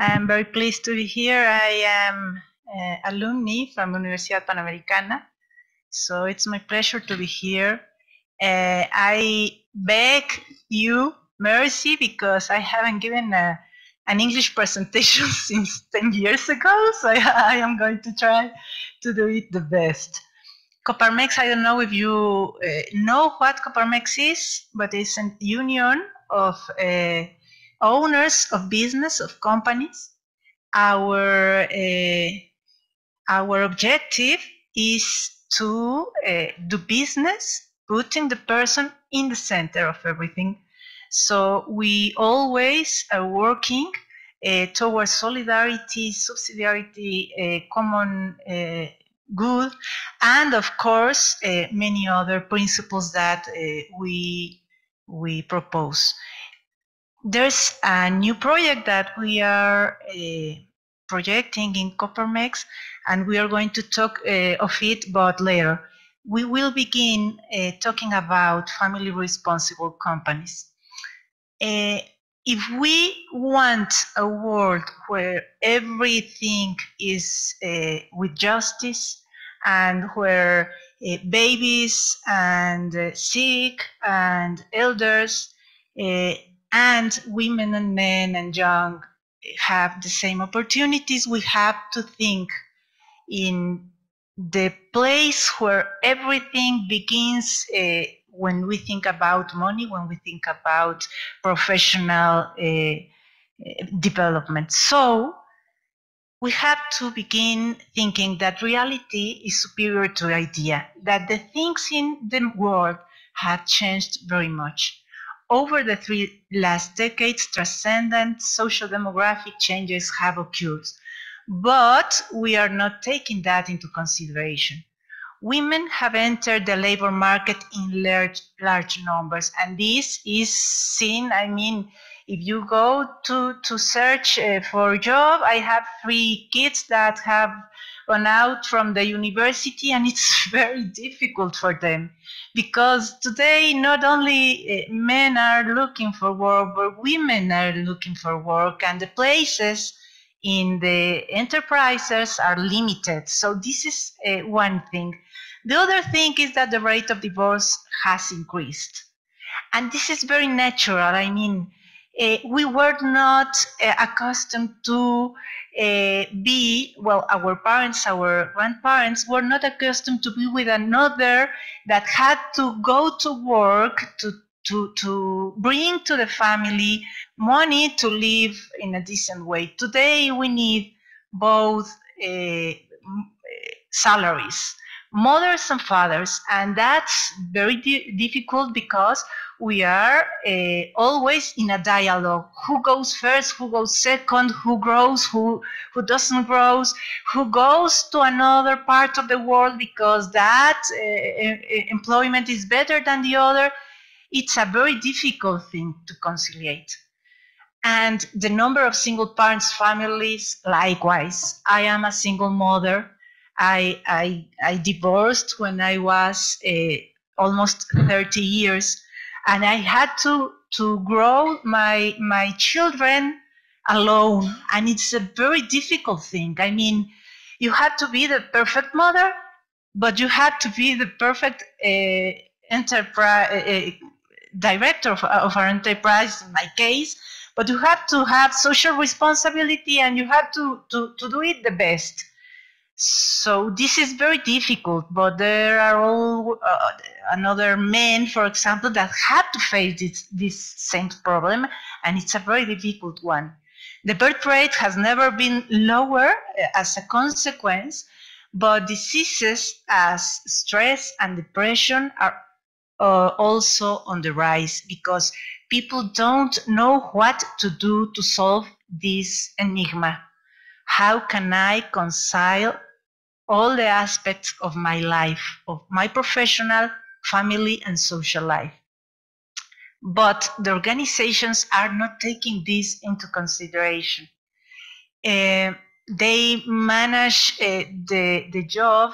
I am very pleased to be here. I am uh, alumni from Universidad Panamericana, so it's my pleasure to be here. Uh, I beg you mercy because I haven't given a, an English presentation since 10 years ago, so I, I, am going to try to do it the best. Coparmex, I don't know if you uh, know what Coparmex is, but it's a union of uh, owners of business of companies our uh, our objective is to uh, do business putting the person in the center of everything. So we always are working uh, towards solidarity subsidiarity common good and of course many other principles that we we propose there's a new project that we are uh, projecting in Coparmex, and we are going to talk uh, of it but later. We will begin uh, talking about family responsible companies. If we want a world where everything is with justice and where babies and sick and elders and women and men and young have the same opportunities, we have to think in the place where everything begins uh, when we think about money, when we think about professional uh, development. So we have to begin thinking that reality is superior to idea, that the things in the world have changed very much over the three last decades, transcendent social demographic changes have occurred, but we are not taking that into consideration. Women have entered the labor market in large, large numbers, and this is seen, I mean, if you go to, to search uh, for a job, I have three kids that have gone out from the university, and it's very difficult for them because today not only eh, men are looking for work, but women are looking for work, and the places in the enterprises are limited. So this is uh, one thing. The other thing is that the rate of divorce has increased. And this is very natural. I mean, uh, we were not uh, accustomed to uh, be, well, our parents, our grandparents were not accustomed to be with another that had to go to work to, to, to bring to the family money to live in a decent way. Today, we need both uh, salaries, mothers and fathers, and that's very di difficult because we are uh, always in a dialogue. Who goes first? Who goes second? Who grows? Who who doesn't grow? Who goes to another part of the world because that uh, employment is better than the other? It's a very difficult thing to conciliate. And the number of single parents families, likewise. I am a single mother. I I, I divorced when I was uh, almost 30 years and I had to to grow my my children alone, and it's a very difficult thing. I mean, you have to be the perfect mother, but you have to be the perfect uh, enterprise uh, uh, director of, of our enterprise. In my case, but you have to have social responsibility, and you have to to, to do it the best. So this is very difficult, but there are all uh, another men, for example, that had to face this, this same problem, and it's a very difficult one. The birth rate has never been lower uh, as a consequence, but diseases as stress and depression are uh, also on the rise because people don't know what to do to solve this enigma. How can I reconcile all the aspects of my life, of my professional, family, and social life. But the organizations are not taking this into consideration. Uh, they manage uh, the, the job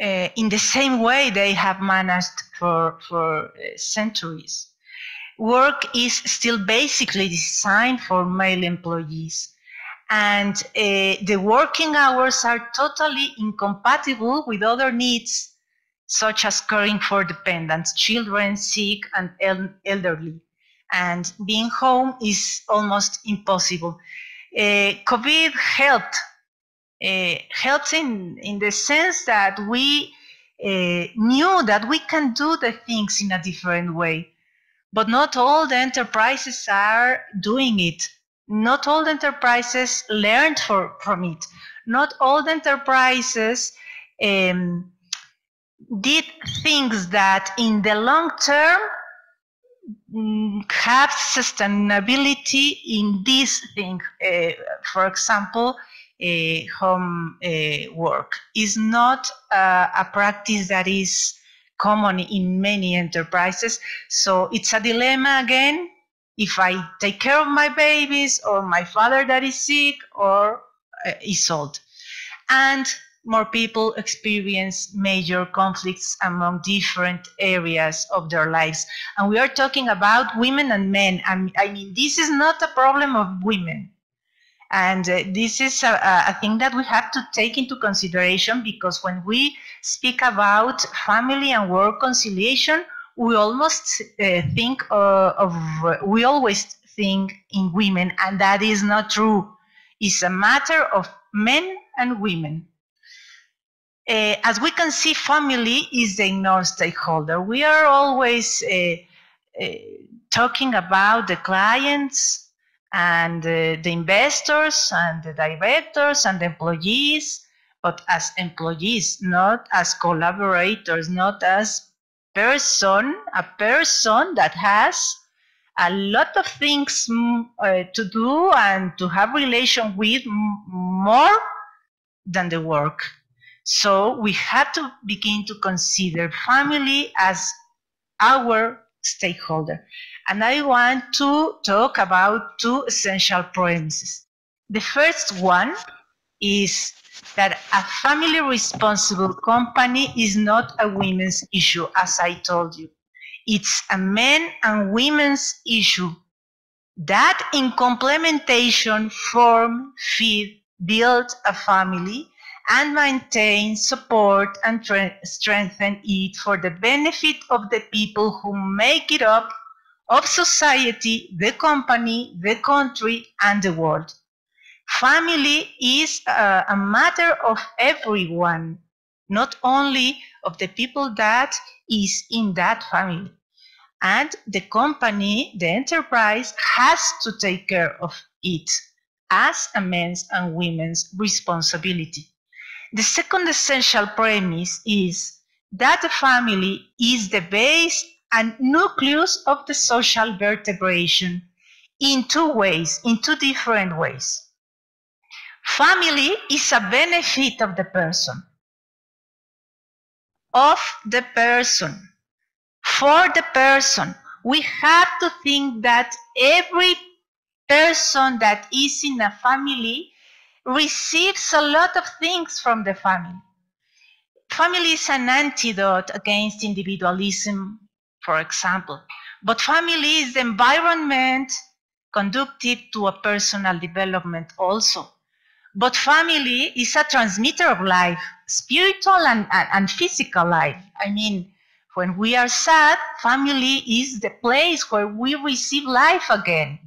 uh, in the same way they have managed for, for centuries. Work is still basically designed for male employees and uh, the working hours are totally incompatible with other needs such as caring for dependents, children, sick, and el elderly. And being home is almost impossible. Uh, COVID helped, uh, helped in, in the sense that we uh, knew that we can do the things in a different way. But not all the enterprises are doing it. Not all enterprises learned for, from it. Not all enterprises um, did things that in the long term mm, have sustainability in this thing. Uh, for example, uh, home uh, work is not a practice that is common in many enterprises. So it's a dilemma again. If I take care of my babies or my father that is sick or uh, is old. And more people experience major conflicts among different areas of their lives. And we are talking about women and men. I mean, this is not a problem of women. And uh, this is a, a, thing that we have to take into consideration because when we speak about family and work conciliation, we almost uh, think uh, of, we always think in women, and that is not true. It's a matter of men and women. Uh, as we can see, family is the ignored stakeholder. We are always uh, uh, talking about the clients and the investors and the directors and the employees, but as employees, not as collaborators, not as person, a person that has a lot of things mm, uh, to do and to have relation with more than the work. So we have to begin to consider family as our stakeholder. And I want to talk about two essential premises. The first one is that a family responsible company is not a women's issue, as I told you. It's a men and women's issue that in complementation form, feed, build a family and maintain, support, and strengthen it for the benefit of the people who make it up, of society, the company, the country, and the world. Family is a, a matter of everyone, not only of the people that is in that family. And the company, the enterprise, has to take care of it as a men's and women's responsibility. The second essential premise is that the family is the base and nucleus of the social vertebration in two ways, in two different ways. Family is a benefit of the person, of the person, for the person. We have to think that every person that is in a family receives a lot of things from the family. Family is an antidote against individualism, for example. But family is the environment conducive to a personal development also. But family is a transmitter of life, spiritual and, and, and physical life. I mean, when we are sad, family is the place where we receive life again.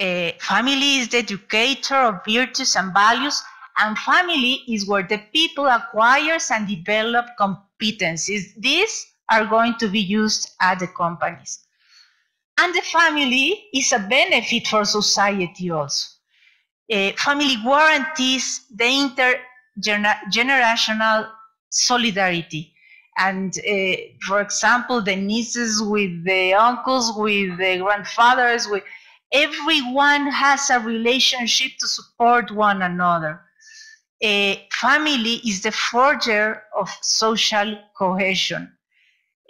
Uh, family is the educator of virtues and values, and family is where the people acquires and develop competencies. These are going to be used at the companies. And the family is a benefit for society also. Uh, family guarantees the intergenerational solidarity. And uh, for example, the nieces with the uncles, with the grandfathers, with everyone has a relationship to support one another. A family is the forger of social cohesion.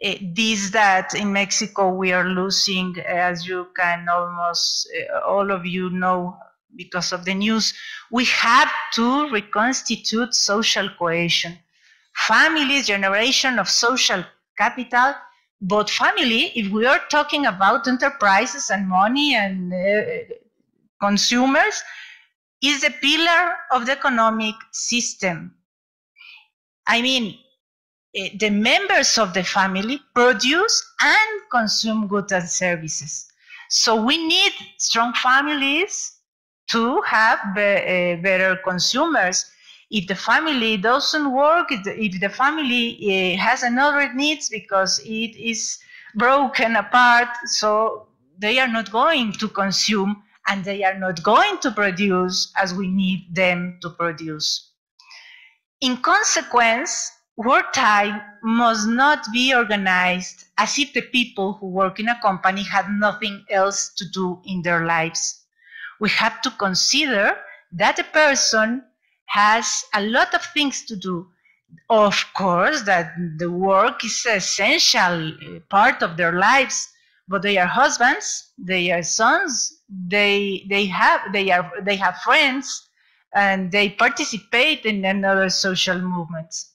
Uh, this that in Mexico we are losing, as you can almost uh, all of you know because of the news, we have to reconstitute social cohesion. Families, generation of social capital, but family, if we are talking about enterprises and money and uh, consumers, is the pillar of the economic system. I mean, eh, the members of the family produce and consume goods and services. So we need strong families to have be, uh, better consumers. If the family doesn't work, if the, family uh, has another needs because it is broken apart, so they are not going to consume and they are not going to produce as we need them to produce. In consequence, work time must not be organized as if the people who work in a company had nothing else to do in their lives. We have to consider that a person has a lot of things to do. Of course, that the work is an essential uh, part of their lives, but they are husbands, they are sons, they they have they are they have friends, and they participate in another social movements.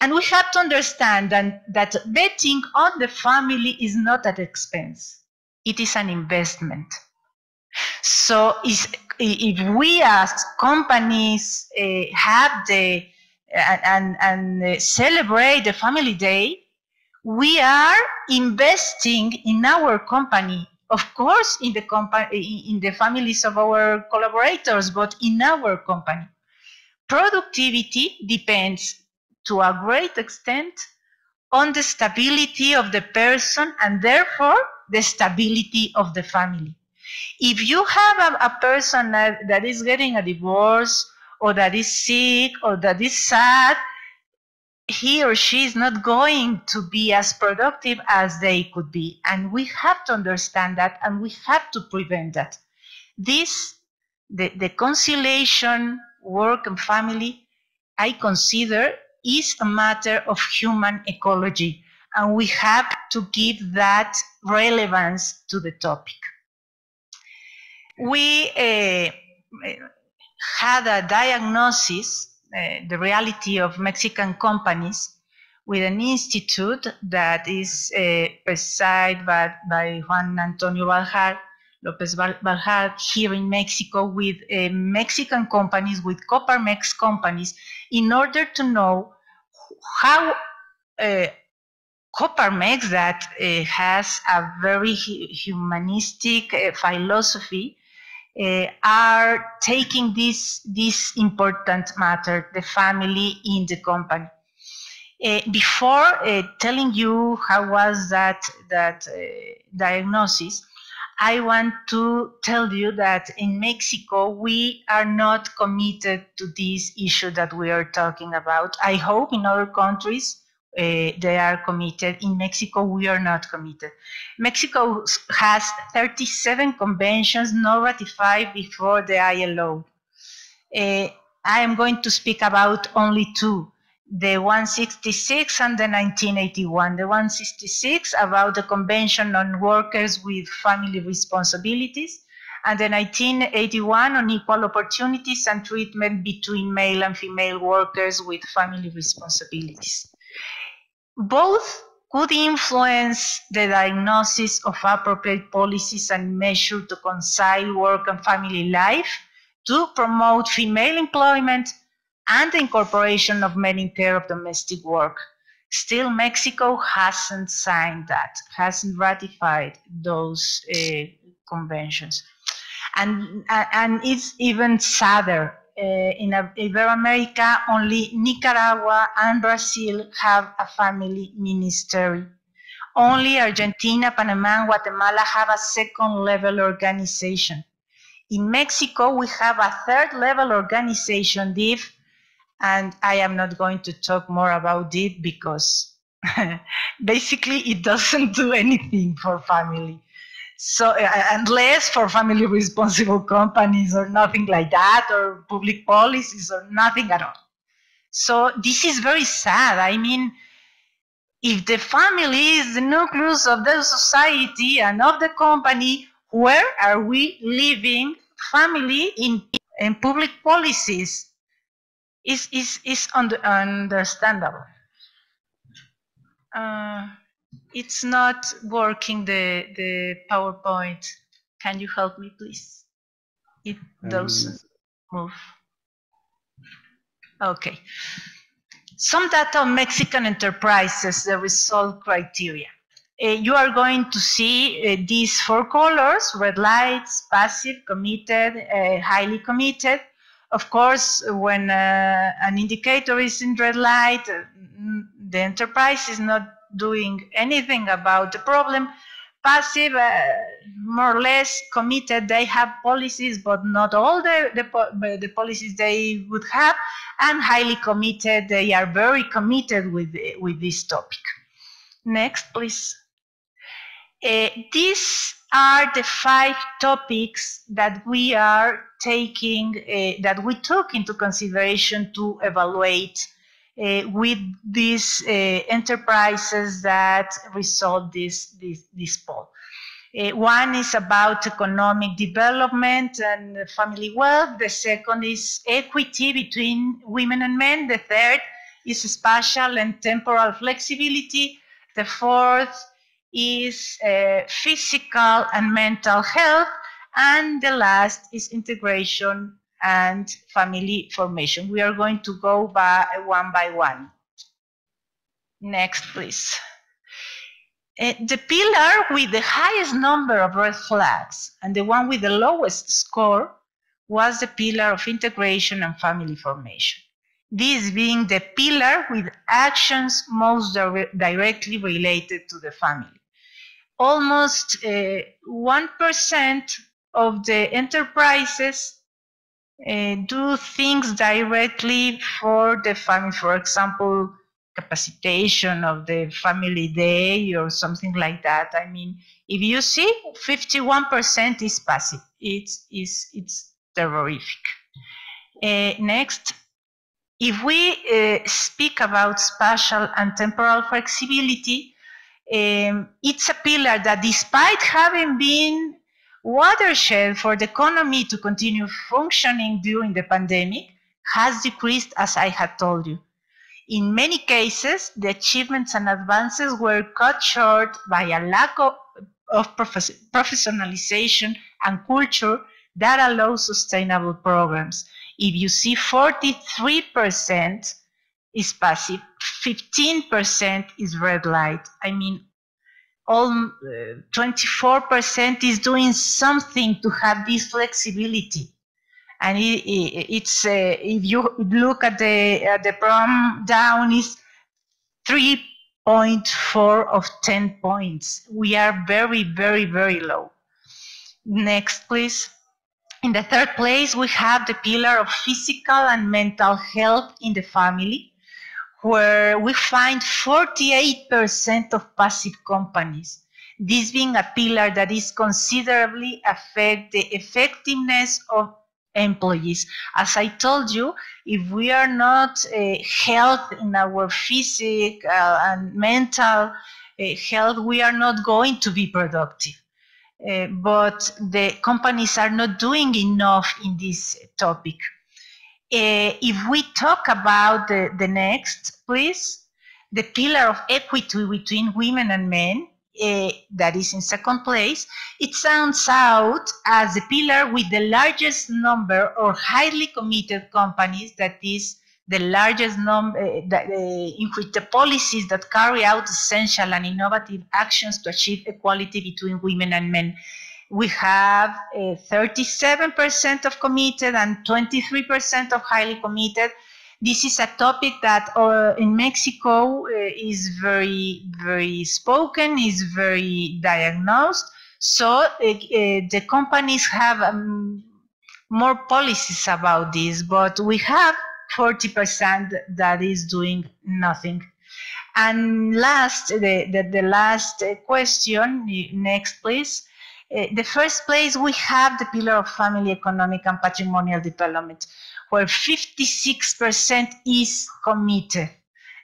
And we have to understand that, that betting on the family is not at expense; it is an investment. So if we as companies uh, have the and, and, and celebrate the family day, we are investing in our company. Of course in the company in the families of our collaborators but in our company. Productivity depends to a great extent on the stability of the person and therefore the stability of the family if you have a, a person that, that is getting a divorce or that is sick or that is sad he or she is not going to be as productive as they could be. And we have to understand that and we have to prevent that. This, the, the conciliation, work and family, I consider is a matter of human ecology. And we have to give that relevance to the topic. We uh, had a diagnosis uh, the reality of Mexican companies with an institute that is uh, presided by, by Juan Antonio Baljar, Lopez Baljar here in Mexico with uh, Mexican companies, with Coparmex companies, in order to know how uh, Coparmex, that has a very humanistic philosophy, uh, are taking this, this important matter, the family in the company. Uh, before uh, telling you how was that, that uh, diagnosis, I want to tell you that in Mexico, we are not committed to this issue that we are talking about. I hope in other countries uh, they are committed. In Mexico, we are not committed. Mexico has 37 conventions not ratified before the ILO. Uh, I am going to speak about only two the 166 and the 1981. The 166 about the Convention on Workers with Family Responsibilities, and the 1981 on equal opportunities and treatment between male and female workers with family responsibilities. Both could influence the diagnosis of appropriate policies and measures to concile work and family life, to promote female employment, and the incorporation of men in care of domestic work. Still, Mexico hasn't signed that, hasn't ratified those uh, conventions. And, and it's even sadder uh, Eh, in Ibero-America, only Nicaragua and Brazil have a family ministry. Only Argentina, Panama, and Guatemala have a second level organization. In Mexico, we have a third level organization, DIF, and I am not going to talk more about it because basically it doesn't do anything for family so unless for family responsible companies or nothing like that or public policies or nothing at all. So this is very sad. I mean if the family is the nucleus of the society and of the company where are we living family in, in public policies? Is is is under, understandable. Uh, it's not working the the PowerPoint. Can you help me, please? It doesn't. move. Okay. Some data on Mexican enterprises, the result criteria. Uh, you are going to see uh, these four colors, red lights, passive, committed, uh, highly committed. Of course, when uh, an indicator is in red light, uh, the enterprise is not doing anything about the problem. Passive, uh, more or less committed, they have policies, but not all the, the, the, policies they would have. And highly committed, they are very committed with, with this topic. Next, please. Uh, these are the five topics that we are taking, uh, that we took into consideration to evaluate with these uh, enterprises that resolve this, this, this poll. Uh, one is about economic development and family wealth. The second is equity between women and men. The third is spatial and temporal flexibility. The fourth is uh, physical and mental health. And the last is integration and family formation. We are going to go by one by one. Next, please. Uh, the pillar with the highest number of red flags and the one with the lowest score was the pillar of integration and family formation. This being the pillar with actions most dire directly related to the family. Almost 1% uh, of the enterprises uh, do things directly for the family. For example, capacitation of the family day or something like that. I mean, if you see, 51% is passive. It's, it's, it's terrific. Uh, next, if we uh, speak about spatial and temporal flexibility, um, it's a pillar that despite having been watershed for the economy to continue functioning during the pandemic has decreased, as I had told you. In many cases, the achievements and advances were cut short by a lack of, of professionalization and culture that allows sustainable programs. If you see 43% is passive, 15% is red light. I mean, all 24% is doing something to have this flexibility. And it, it, it's uh, if you look at the at the program down is 3.4 of 10 points. We are very very very low. Next, please. In the third place, we have the pillar of physical and mental health in the family where we find 48% of passive companies. This being a pillar that is considerably affect the effectiveness of employees. As I told you, if we are not uh, health in our physical uh, and mental uh, health, we are not going to be productive. Uh, but the companies are not doing enough in this topic. Uh, if we talk about the, the next, please, the pillar of equity between women and men, uh, that is in second place, it sounds out as the pillar with the largest number or highly committed companies, that is the largest number uh, uh, in which the policies that carry out essential and innovative actions to achieve equality between women and men we have 37% of committed and 23% of highly committed. This is a topic that uh, in Mexico uh, is very, very spoken, is very diagnosed. So uh, uh the companies have um, more policies about this, but we have 40% that is doing nothing. And last, the, the, the last question, next please. Uh, the first place we have the pillar of family economic and patrimonial development where 56% is committed.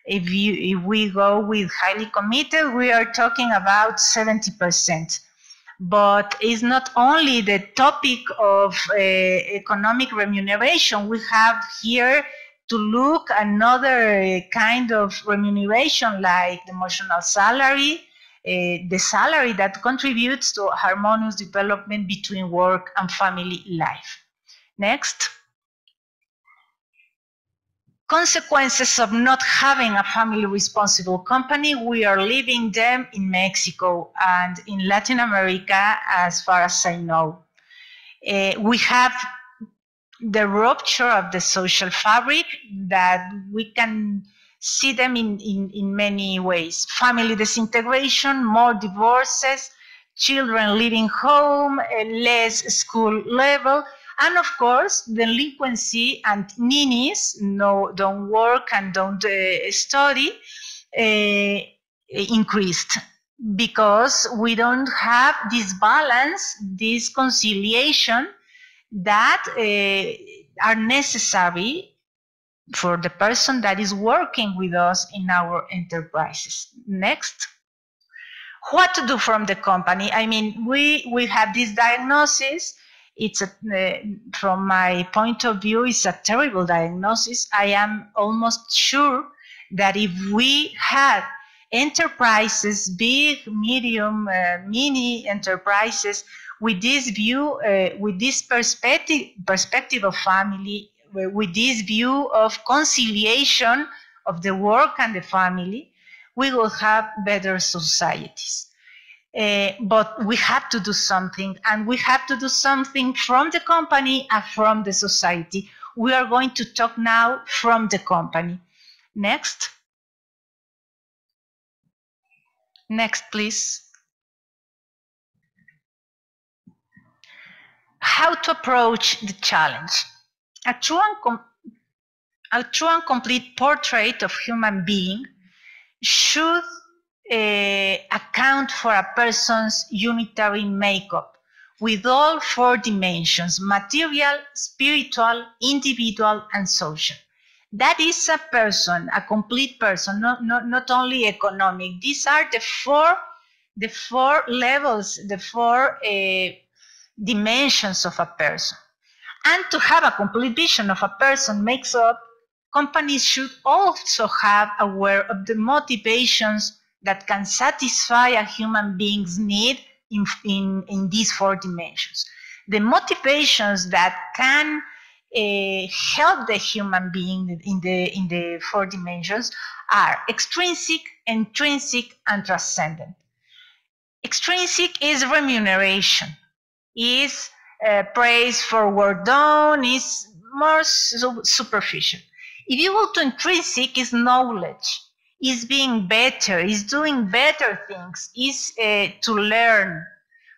If you if we go with highly committed we are talking about 70% but it's not only the topic of uh, economic remuneration. We have here to look another kind of remuneration like the emotional salary the salary that contributes to harmonious development between work and family life. Next. consequences of not having a family responsible company, we are leaving them in Mexico and in Latin America, as far as I know. Uh, we have the rupture of the social fabric that we can see them in, in, in many ways. Family disintegration, more divorces, children leaving home, less school level, and of course, delinquency and ninis no, don't work and don't uh, study uh, increased because we don't have this balance, this conciliation that uh, are necessary for the person that is working with us in our enterprises. Next. What to do from the company? I mean, we, we have this diagnosis it's a, uh, from my point of view, it's a terrible diagnosis. I am almost sure that if we had enterprises, big, medium, uh, mini enterprises, with this view, uh, with this perspective, perspective of family, with this view of conciliation of the work and the family, we will have better societies. Uh, but we have to do something, and we have to do something from the company and from the society. We are going to talk now from the company. Next. Next, please. How to approach the challenge. A true and, a true and complete portrait of human being should uh, account for a person's unitary makeup with all four dimensions material, spiritual, individual, and social. That is a person, a complete person, not, not, not only economic. These are the four, the four levels, the four uh, dimensions of a person. And to have a complete vision of a person makes up, companies should also have aware of the motivations that can satisfy a human being's need in, in, in these four dimensions. The motivations that can uh, help the human being in the, in the four dimensions are extrinsic, intrinsic, and transcendent. Extrinsic is remuneration, is uh, praise for work done, is more su superficial. If you go to intrinsic, is knowledge, is being better, is doing better things, is uh, to learn.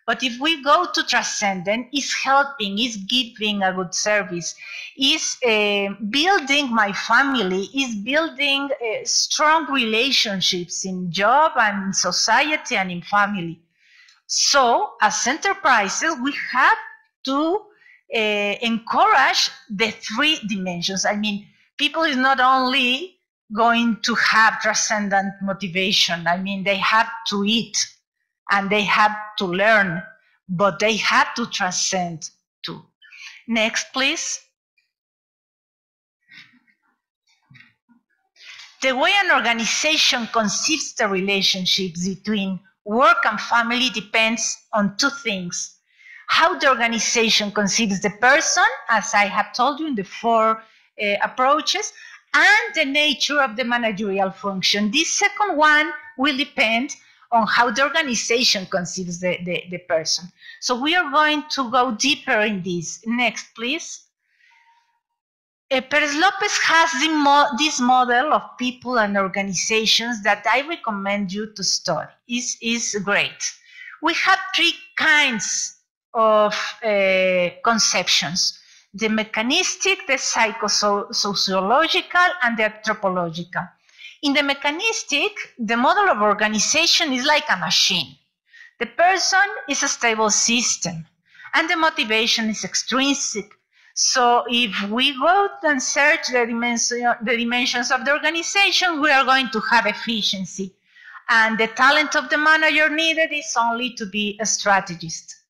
But if we go to transcendent, is helping, is giving a good service, is uh, building my family, is building uh, strong relationships in job and in society and in family. So, as enterprises, we have to uh, encourage the three dimensions. I mean, people is not only going to have transcendent motivation. I mean, they have to eat and they have to learn, but they have to transcend too. Next, please. The way an organization conceives the relationships between work and family depends on two things. How the organization conceives the person, as I have told you in the four uh, approaches, and the nature of the managerial function. This second one will depend on how the organization conceives the, the, the person. So we are going to go deeper in this. Next, please. Uh, Perez Lopez has mo this model of people and organizations that I recommend you to study. It's, it's great. We have three kinds of uh, conceptions the mechanistic, the psychosociological, and the anthropological. In the mechanistic, the model of organization is like a machine. The person is a stable system, and the motivation is extrinsic. So if we go and search the, dimension, the dimensions of the organization, we are going to have efficiency. And the talent of the manager needed is only to be a strategist.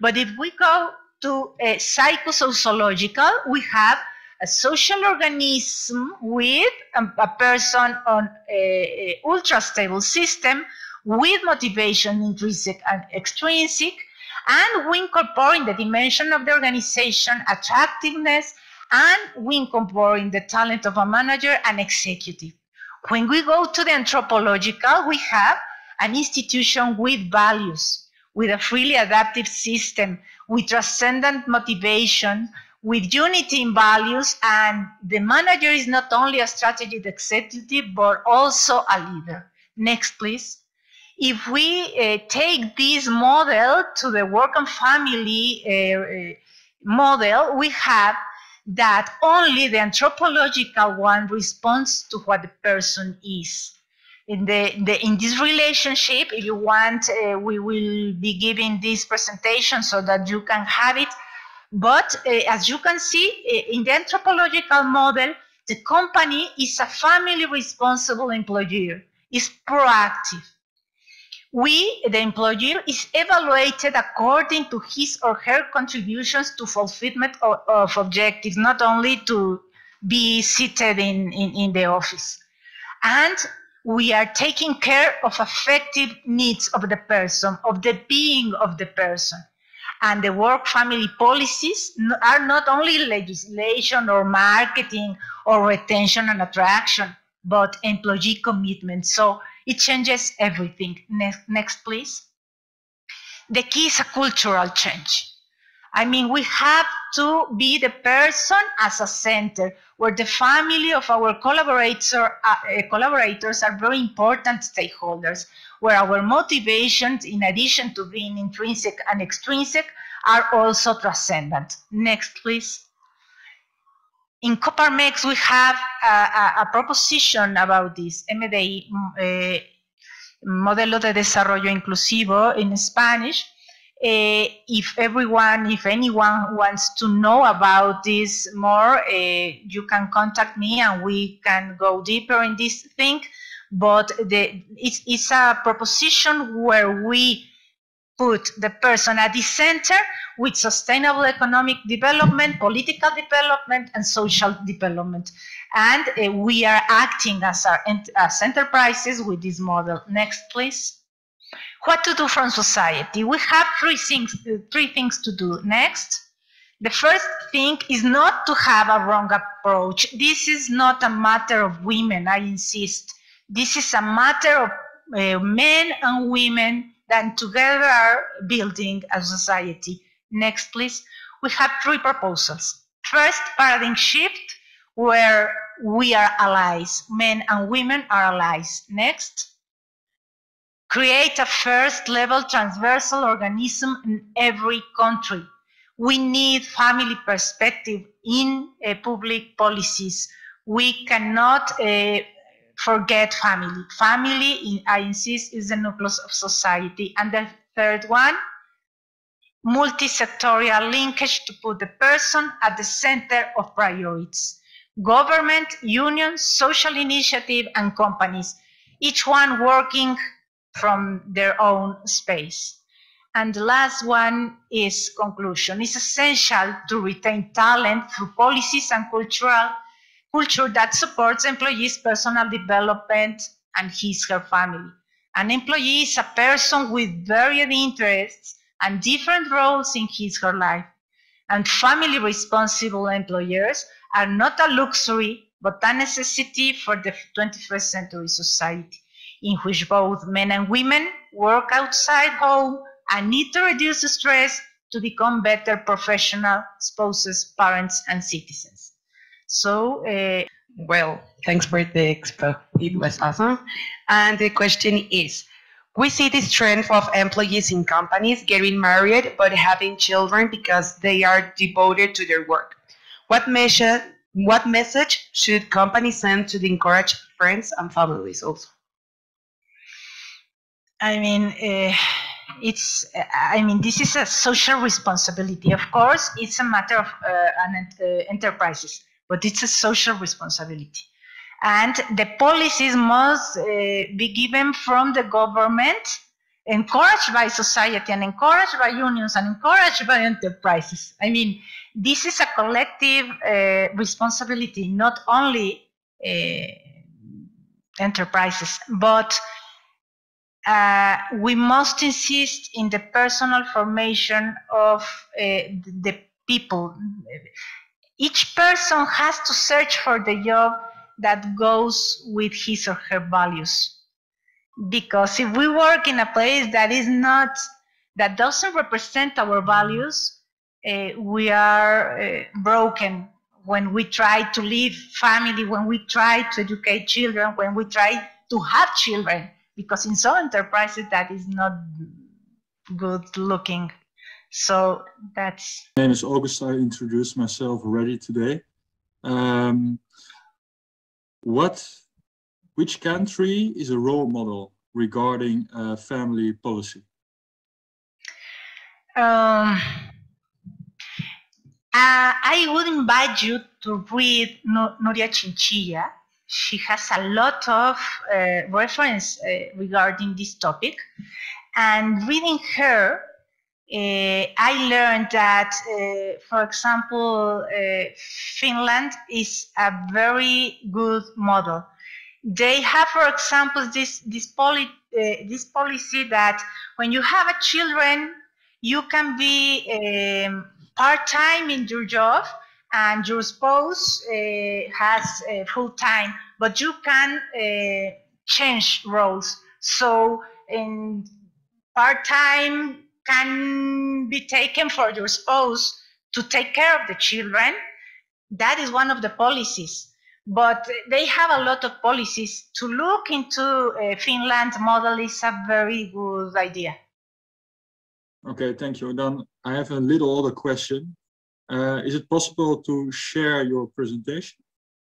But if we go to a psychosociological, we have a social organism with a, person on a ultra stable system with motivation intrinsic and extrinsic and we incorporate the dimension of the organization attractiveness and we incorporate the talent of a manager and executive. When we go to the anthropological, we have an institution with values, with a freely adaptive system, with transcendent motivation, with unity in values, and the manager is not only a strategic executive, but also a leader. Next, please. If we uh, take this model to the work and family uh, uh model, we have that only the anthropological one responds to what the person is. In, the, the, in this relationship, if you want, uh, we will be giving this presentation so that you can have it. But uh, as you can see, uh, in the anthropological model, the company is a family responsible employer, is proactive we, the employer, is evaluated according to his or her contributions to fulfillment of, of objectives, not only to be seated in, in, in the office. And we are taking care of effective needs of the person, of the being of the person. And the work family policies are not only legislation or marketing or retention and attraction, but employee commitment. So it changes everything. Next, next, please. The key is a cultural change. I mean, we have to be the person as a center where the family of our collaborator, uh, collaborators are very important stakeholders, where our motivations, in addition to being intrinsic and extrinsic, are also transcendent. Next, please. In Coparmex, we have a, a, a proposition about this, MDI, eh, Modelo de Desarrollo Inclusivo in Spanish. Uh, if everyone, if anyone wants to know about this more, uh, you can contact me and we can go deeper in this thing. But the, it's, it's a proposition where we put the person at the center with sustainable economic development, political development, and social development. And uh, we are acting as, our, as enterprises with this model. Next, please. What to do from society? We have three things, three things to do. Next. The first thing is not to have a wrong approach. This is not a matter of women, I insist. This is a matter of uh, men and women that together are building a society. Next, please. We have three proposals. First, paradigm shift, where we are allies. Men and women are allies. Next. Create a first level transversal organism in every country. We need family perspective in uh, public policies. We cannot uh, forget family. Family, I insist, is the nucleus of society. And the third one, multi-sectorial linkage to put the person at the center of priorities. Government, unions, social initiative, and companies, each one working from their own space. And the last one is conclusion. It's essential to retain talent through policies and cultural culture that supports employees' personal development and his her family. An employee is a person with varied interests and different roles in his her life. And family responsible employers are not a luxury, but a necessity for the 21st century society, in which both men and women work outside home and need to reduce stress to become better professional spouses, parents, and citizens. So, uh, well, thanks for the expo. It was awesome. And the question is, we see this trend of employees in companies getting married but having children because they are devoted to their work. What measure, what message should companies send to encourage friends and families also? I mean, uh, it's. I mean, this is a social responsibility. Of course, it's a matter of uh, an, enterprises, but it's a social responsibility and the policies must be given from the government encouraged by society and encouraged by unions and encouraged by enterprises i mean this is a collective uh, responsibility not only uh, enterprises but uh, we must insist in the personal formation of uh, the people each person has to search for the job that goes with his or her values. Because if we work in a place that is not, that doesn't represent our values, uh, we are uh, broken when we try to live family, when we try to educate children, when we try to have children, because in some enterprises that is not good looking. So that's. My name is August. I introduced myself already today. Um, what, which country is a role model regarding uh, family policy? Um, uh, I would invite you to read Nuria Chinchilla. She has a lot of uh, reference uh, regarding this topic. And reading her, uh, I learned that, uh, for example, uh, Finland is a very good model. They have, for example, this this, poli- this policy that when you have a children, you can be um, part-time in your job and your spouse uh, has uh, full-time, but you can uh, change roles. So in part-time can be taken for your spouse to take care of the children. That is one of the policies. But they have a lot of policies. To look into Finland model is a very good idea. Okay, thank you. Then I have a little other question. Uh, is it possible to share your presentation?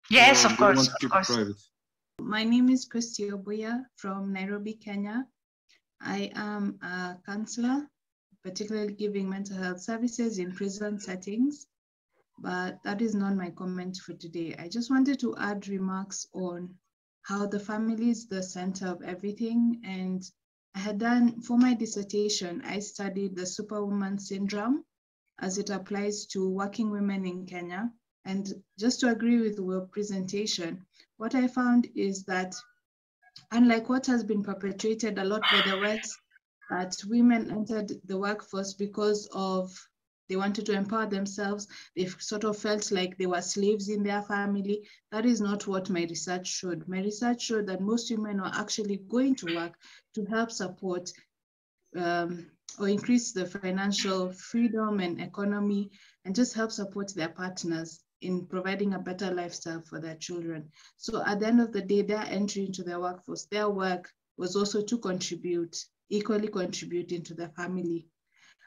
Yes, of course. Of course. My name is Christy Obuya from Nairobi, Kenya. I am a counselor particularly giving mental health services in prison settings. But that is not my comment for today. I just wanted to add remarks on how the family is the center of everything. And I had done, for my dissertation, I studied the superwoman syndrome as it applies to working women in Kenya. And just to agree with your presentation, what I found is that unlike what has been perpetrated a lot by the West, that women entered the workforce because of they wanted to empower themselves. They sort of felt like they were slaves in their family. That is not what my research showed. My research showed that most women are actually going to work to help support um, or increase the financial freedom and economy and just help support their partners in providing a better lifestyle for their children. So at the end of the day, their entry into the workforce, their work was also to contribute equally contributing to the family.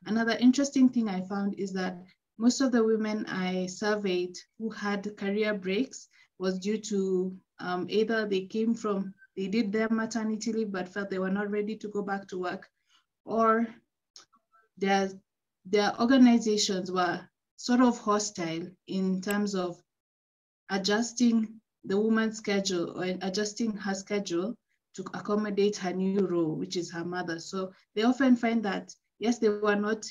Another interesting thing I found is that most of the women I surveyed who had career breaks was due to um, either they came from, they did their maternity leave but felt they were not ready to go back to work, or their, their organizations were sort of hostile in terms of adjusting the woman's schedule or adjusting her schedule to accommodate her new role, which is her mother. So they often find that, yes, they were not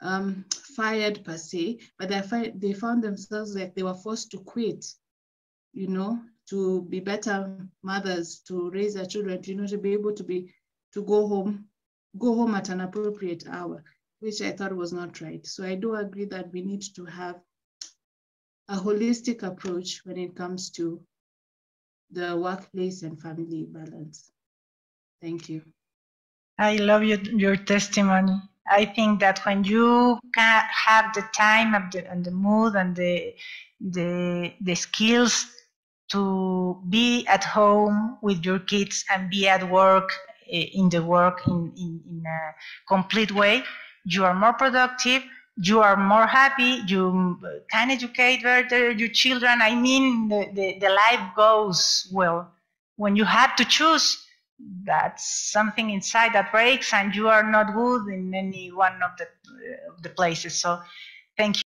um, fired per se, but they, they found themselves like they were forced to quit, you know, to be better mothers, to raise their children, you know, to be able to be, to go home, go home at an appropriate hour, which I thought was not right. So I do agree that we need to have a holistic approach when it comes to the workplace and family balance. Thank you. I love your, your testimony. I think that when you have the time and the, and the mood and the, the, the skills to be at home with your kids and be at work in the work in, in, in a complete way, you are more productive you are more happy, you can educate better your children. I mean, the, the, the life goes well. When you have to choose, that's something inside that breaks and you are not good in any one of the, uh, of the places. So thank you.